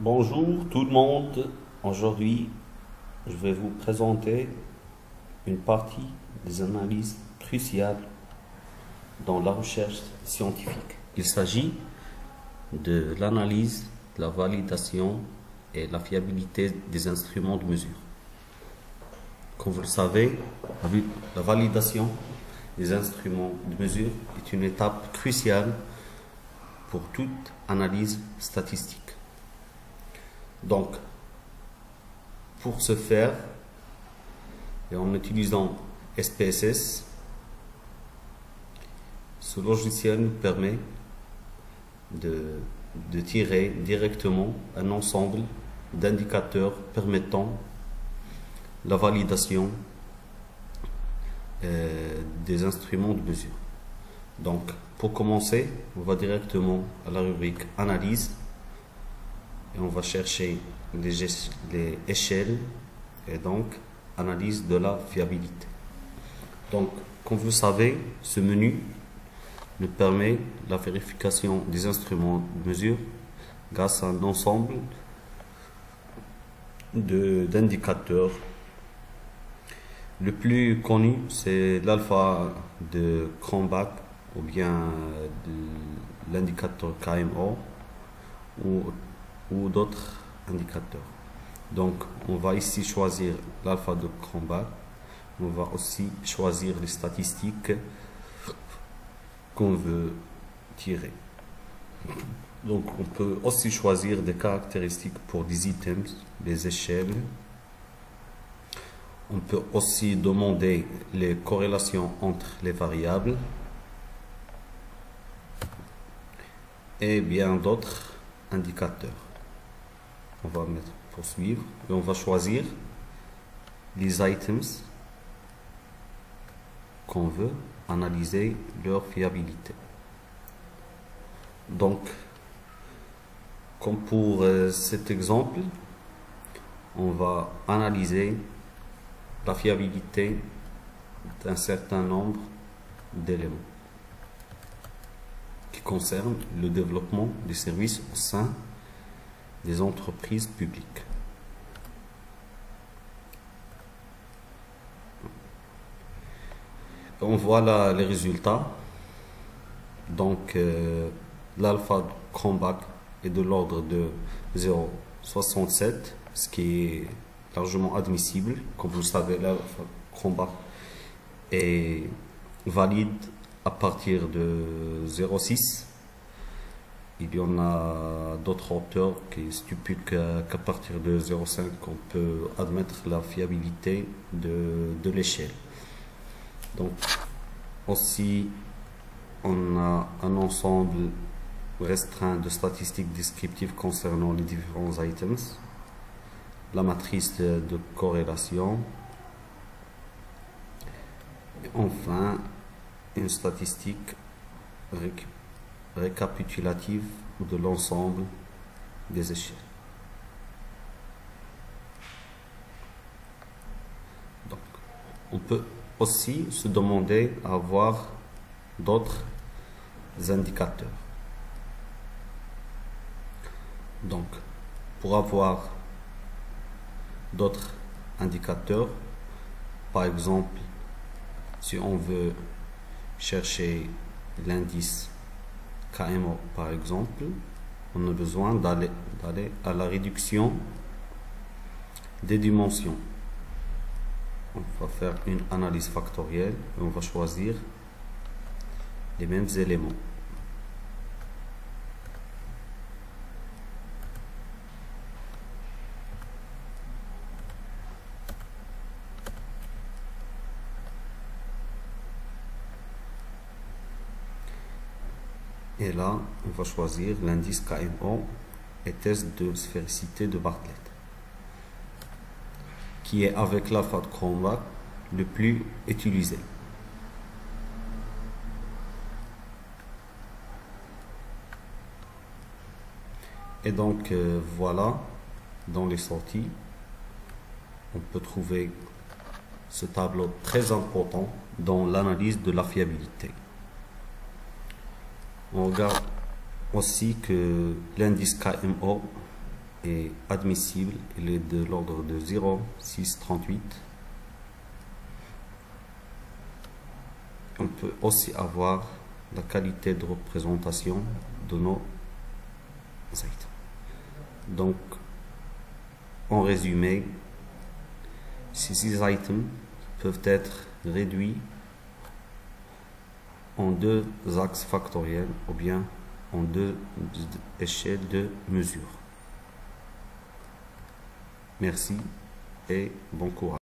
Bonjour tout le monde. Aujourd'hui, je vais vous présenter une partie des analyses cruciales dans la recherche scientifique. Il s'agit de l'analyse, la validation et la fiabilité des instruments de mesure. Comme vous le savez, la validation des instruments de mesure est une étape cruciale pour toute analyse statistique. Donc, pour ce faire, et en utilisant SPSS, ce logiciel nous permet de, tirer directement un ensemble d'indicateurs permettant la validation euh, des instruments de mesure. Donc, pour commencer, on va directement à la rubrique Analyse on va chercher les, les échelles et donc analyse de la fiabilité. Donc, comme vous savez, ce menu nous permet la vérification des instruments de mesure grâce à un ensemble d'indicateurs. Le plus connu, c'est l'alpha de Cronbach ou bien l'indicateur KMO ou, ou d'autres indicateurs. Donc, on va ici choisir l'alpha de Cronbach. On va aussi choisir les statistiques qu'on veut tirer. Donc, on peut aussi choisir des caractéristiques pour des items, des échelles. On peut aussi demander les corrélations entre les variables et bien d'autres indicateurs. On va mettre poursuivre et on va choisir les items qu'on veut analyser leur fiabilité. Donc, comme pour euh, cet exemple, on va analyser la fiabilité d'un certain nombre d'éléments qui concernent le développement des services au sein des entreprises publiques. On voit là les résultats. Donc, euh, l'alpha Cronbach est de l'ordre de 0,67, ce qui est largement admissible. Comme vous le savez, l'alpha Cronbach est valide à partir de 0,6. Il y en a d'autres auteurs qui stipulent qu'à partir de 0,5, on peut admettre la fiabilité de, de l'échelle. Donc, aussi, on a un ensemble restreint de statistiques descriptives concernant les différents items, la matrice de, corrélation, et enfin, une statistique récapitulative de l'ensemble des échelles. Donc, on peut aussi se demander à avoir d'autres indicateurs. Donc, pour avoir d'autres indicateurs, par exemple, si on veut chercher l'indice KMO par exemple, on a besoin d'aller à la réduction des dimensions. On va faire une analyse factorielle et on va choisir les mêmes éléments. Et là, on va choisir l'indice KMO et test de sphéricité de Bartlett, qui est avec l'alpha de Cronbach le plus utilisé. Et donc euh, voilà, dans les sorties, on peut trouver ce tableau très important dans l'analyse de la fiabilité. On regarde aussi que l'indice KMO est admissible, il est de l'ordre de 0,638. On peut aussi avoir la qualité de représentation de nos items. Donc, en résumé, ces items peuvent être réduits en deux axes factoriels ou bien en deux échelles de mesure. Merci et bon courage.